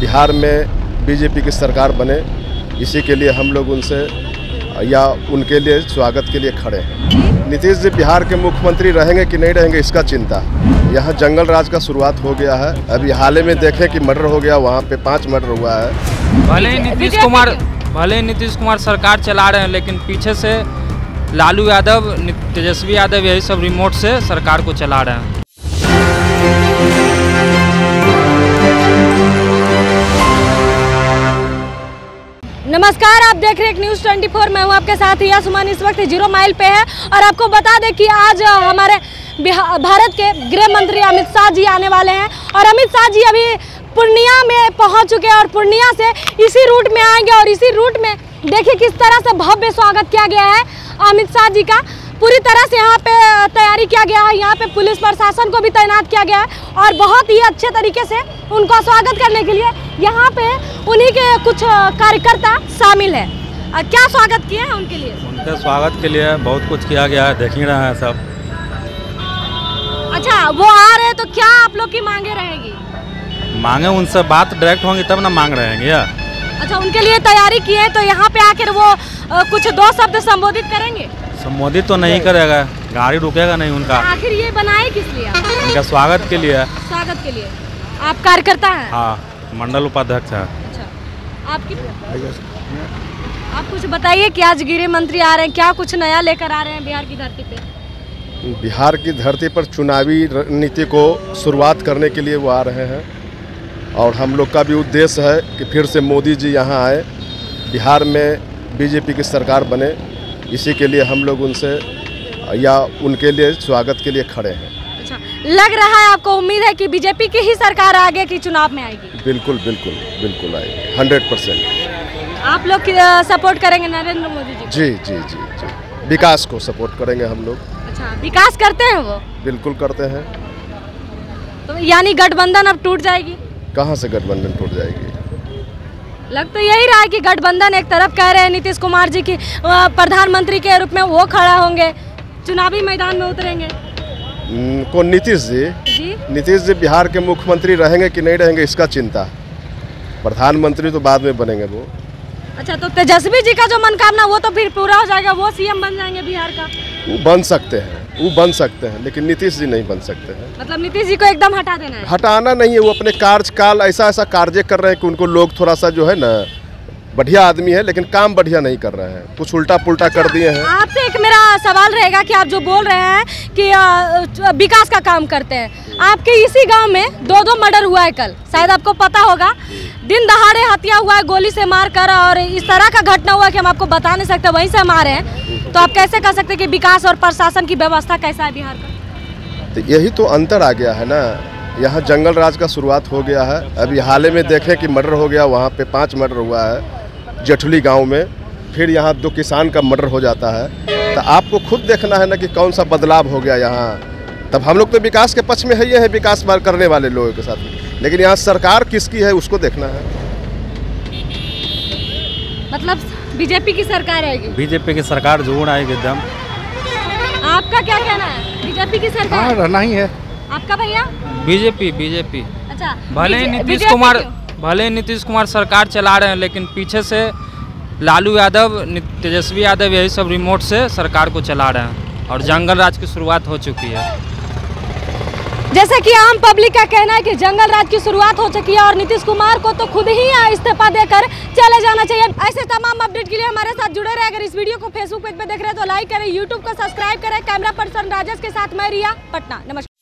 बिहार में बीजेपी की सरकार बने इसी के लिए हम लोग उनसे या उनके लिए स्वागत के लिए खड़े हैं। नीतीश जी बिहार के मुख्यमंत्री रहेंगे कि नहीं रहेंगे इसका चिंता। यहाँ जंगल राज का शुरुआत हो गया है। अभी हाल ही में देखें कि मर्डर हो गया वहाँ पे पाँच मर्डर हुआ है। भले ही नीतीश कुमार भले ही नीतीश कुमार सरकार चला रहे हैं लेकिन पीछे से लालू यादव तेजस्वी यादव यही सब रिमोट से सरकार को चला रहे हैं। नमस्कार, आप देख रहे हैं न्यूज़ 24 मैं हूँ आपके साथ रिया सुमन। इस वक्त ज़ीरो माइल पे है और आपको बता दें कि आज हमारे भारत के गृह मंत्री अमित शाह जी आने वाले हैं और अमित शाह जी अभी पूर्णिया में पहुँच चुके हैं और पूर्णिया से इसी रूट में आएँगे और इसी रूट में देखिए किस तरह से भव्य स्वागत किया गया है अमित शाह जी का। पूरी तरह से यहाँ पे तैयारी किया गया है। यहाँ पे पुलिस प्रशासन को भी तैनात किया गया है और बहुत ही अच्छे तरीके से उनका स्वागत करने के लिए यहाँ पे उन्हीं के कुछ कार्यकर्ता शामिल है। क्या स्वागत किए हैं उनके लिए? उनके स्वागत के लिए बहुत कुछ किया गया है देख ही रहे हैं सब। अच्छा वो आ रहे हैं तो क्या आप लोग की मांगे रहेगी? मांगे उनसे बात डायरेक्ट होंगी तब ना मांग रहे हैं अच्छा उनके लिए तैयारी की है तो यहाँ पे आकर वो कुछ दो शब्द संबोधित करेंगे? संबोधित तो नहीं करेगा गाड़ी रुकेगा नहीं उनका। आखिर ये बनाए किस लिए? उनका स्वागत के लिए। स्वागत के लिए। आप कार्यकर्ता हैं? हाँ मंडल उपाध्यक्ष है। अच्छा। आपकी? आप कुछ बताइए कि आज गृह मंत्री आ रहे हैं क्या कुछ नया लेकर आ रहे हैं बिहार की धरती पे? बिहार की धरती पर चुनावी रणनीति को शुरुआत करने के लिए वो आ रहे हैं। और हम लोग का भी उद्देश्य है कि फिर से मोदी जी यहाँ आए। बिहार में बीजेपी की सरकार बने। इसी के लिए हम लोग उनसे या उनके लिए स्वागत के लिए खड़े हैं। अच्छा लग रहा है आपको उम्मीद है कि बीजेपी की ही सरकार आगे की चुनाव में आएगी? बिल्कुल बिल्कुल बिल्कुल आएगी हंड्रेड परसेंट। आप लोग सपोर्ट करेंगे नरेंद्र मोदी जी जी जी जी जी। विकास को सपोर्ट करेंगे हम लोग। अच्छा विकास करते हैं वो? बिल्कुल करते हैं। तो यानी गठबंधन अब टूट जाएगी? कहाँ से गठबंधन टूट जाएगी? लग तो यही रहा है कि गठबंधन एक तरफ़ कह रहे हैं नीतीश कुमार जी की प्रधानमंत्री के रूप में वो खड़ा होंगे। चुनावी मैदान में उतरेंगे। हम्म, कौन? नीतीश जी। जी। नीतीश जी बिहार के मुख्यमंत्री रहेंगे कि नहीं रहेंगे इसका चिंता। प्रधानमंत्री तो बाद में बनेंगे वो। अच्छा तो तेजस्वी जी का जो मनकामना वो तो फिर पूरा हो जाएगा वो सीएम बन जाएँगे बिहार का। बन सकते हैं। वो बन सकते हैं लेकिन नीतीश जी नहीं बन सकते हैं। मतलब नीतीश जी को एकदम हटा देना है। हटाना नहीं है वो अपने कार्यकाल ऐसा ऐसा कार्य कर रहे हैं कि उनको लोग थोड़ा सा जो है ना बढ़िया आदमी है लेकिन काम बढ़िया नहीं कर रहे हैं। कुछ उल्टा पुल्टा कर दिए हैं। आपसे एक मेरा सवाल रहेगा कि आप जो बोल रहे हैं कि विकास का काम करते हैं आपके इसी गाँव में दो दो मर्डर हुआ है कल। शायद आपको पता होगा। दिन दहाड़े हत्या हुआ है गोली से मार कर और इस तरह का घटना हुआ कि हम आपको बता नहीं सकते वहीं से हम आ रहे हैं। तो आप कैसे कह सकते हैं कि विकास और प्रशासन की व्यवस्था कैसा है बिहार का? तो यही तो अंतर आ गया है ना। यहाँ जंगल राज का शुरुआत हो गया है। अभी हाल ही में देखें कि मर्डर हो गया वहाँ पे पाँच मर्डर हुआ है जेठुली गाँव में। फिर यहाँ दो किसान का मर्डर हो जाता है। तो आपको खुद देखना है ना कि कौन सा बदलाव हो गया यहाँ। तब हम लोग तो विकास के पक्ष में है ये है विकास बार करने वाले लोगों के साथ। लेकिन यहाँ सरकार किसकी है उसको देखना है। मतलब बीजेपी की सरकार आएगी। बीजेपी की सरकार ज़रूर आएगी एकदम। आपका क्या कहना है? बीजेपी की हाँ सरकार रहना ही है। आपका भैया? BJP BJP. अच्छा भले ही नीतीश कुमार भले ही नीतीश कुमार सरकार चला रहे हैं लेकिन पीछे से लालू यादव तेजस्वी यादव यही सब रिमोट से सरकार को चला रहे हैं। और जंगल राज की शुरुआत हो चुकी है। जैसे कि आम पब्लिक का कहना है कि जंगल राज की शुरुआत हो चुकी है और नीतीश कुमार को तो खुद ही इस्तीफा देकर चले जाना चाहिए। ऐसे तमाम अपडेट के लिए हमारे साथ जुड़े रहे। अगर इस वीडियो को फेसबुक पेज पे देख रहे हैं तो लाइक करें यूट्यूब को सब्सक्राइब करें। कैमरा पर्सन राजेश के साथ मैं रिया, पटना। नमस्कार।